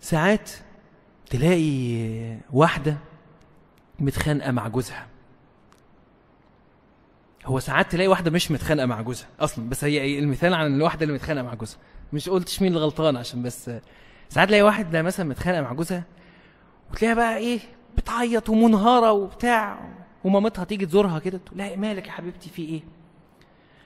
ساعات تلاقي واحدة متخانقة مع جوزها. هو ساعات تلاقي واحدة مش متخانقة مع جوزها أصلا بس هي المثال عن الواحدة اللي متخانقة مع جوزها. مش قلتش مين اللي غلطان عشان بس ساعات تلاقي واحد مثلا متخانقة مع جوزها وتلاقيها بقى إيه بتعيط ومنهارة وبتاع ومامتها تيجي تزورها كده تقول لها مالك يا حبيبتي في إيه؟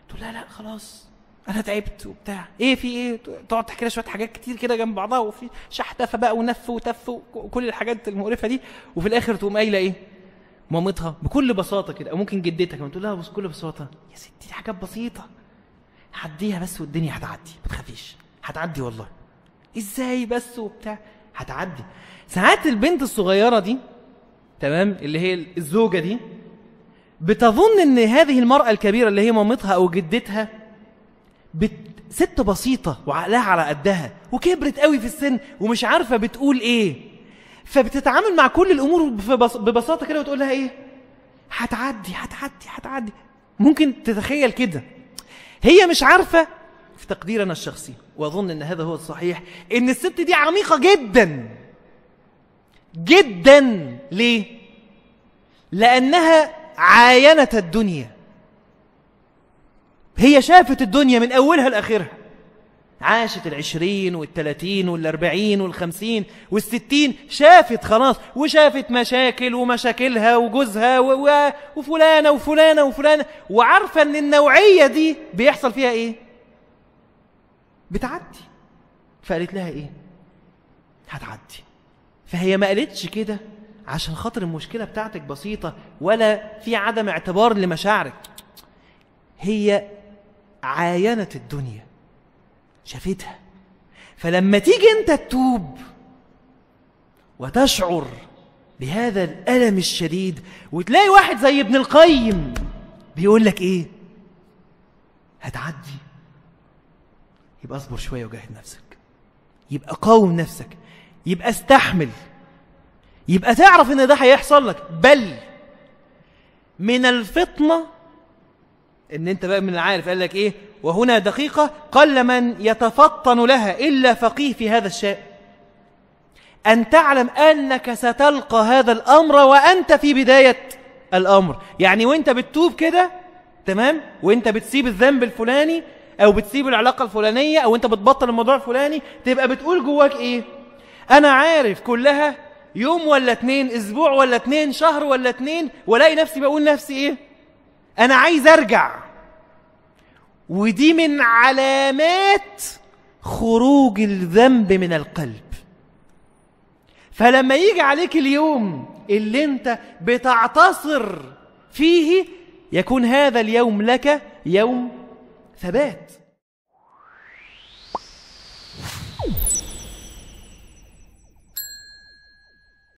تقول لها لأ خلاص. أنا تعبت وبتاع. إيه في إيه؟ تقعد تحكي لها شوية حاجات كتير كده جنب بعضها وفي شحتفه بقى ونف وتف وكل الحاجات المقرفة دي. وفي الآخر تقوم قايلة إيه؟ مامتها بكل بساطة كده أو ممكن جدتها تقول لها بكل بساطة يا ستي دي حاجات بسيطة عديها بس والدنيا هتعدي ما تخافيش هتعدي والله. إزاي بس وبتاع؟ هتعدي. ساعات البنت الصغيرة دي تمام اللي هي الزوجة دي بتظن إن هذه المرأة الكبيرة اللي هي مامتها أو جدتها بت... ست بسيطة وعقلها على قدها وكبرت قوي في السن ومش عارفة بتقول إيه. فبتتعامل مع كل الأمور ببس... ببساطة كده وتقول لها إيه؟ هتعدي هتعدي هتعدي. ممكن تتخيل كده. هي مش عارفة في تقديرنا الشخصي وأظن إن هذا هو الصحيح إن الست دي عميقة جدا. جدا. ليه؟ لأنها عاينت الدنيا. هي شافت الدنيا من أولها لآخرها. عاشت العشرين والتلاتين والأربعين والخمسين والستين شافت خلاص وشافت مشاكل ومشاكلها وجوزها. وفلانة وفلانة وفلانة وعارفة أن النوعية دي بيحصل فيها إيه؟ بتعدي. فقالت لها إيه؟ هتعدي. فهي ما قالتش كده عشان خاطر المشكلة بتاعتك بسيطة ولا في عدم اعتبار لمشاعرك. هي عاينت الدنيا. شافتها. فلما تيجي انت تتوب وتشعر بهذا الألم الشديد وتلاقي واحد زي ابن القيم بيقول لك إيه؟ هتعدي. يبقى اصبر شوية وجاهد نفسك. يبقى قاوم نفسك. يبقى استحمل. يبقى تعرف إن ده هيحصل لك. بل من الفطنة إن أنت بقى من العارف قال لك إيه؟ وهنا دقيقة قل من يتفطن لها إلا فقيه في هذا الشيء أن تعلم أنك ستلقى هذا الأمر وأنت في بداية الأمر. يعني وأنت بتتوب كده تمام؟ وأنت بتسيب الذنب الفلاني أو بتسيب العلاقة الفلانية أو أنت بتبطل الموضوع الفلاني تبقى بتقول جواك إيه؟ أنا عارف كلها يوم ولا اتنين أسبوع ولا اتنين شهر ولا اتنين ولاقي نفسي بقول نفسي إيه؟ أنا عايز أرجع. ودي من علامات خروج الذنب من القلب. فلما يجي عليك اليوم اللي أنت بتعتصر فيه يكون هذا اليوم لك يوم ثبات.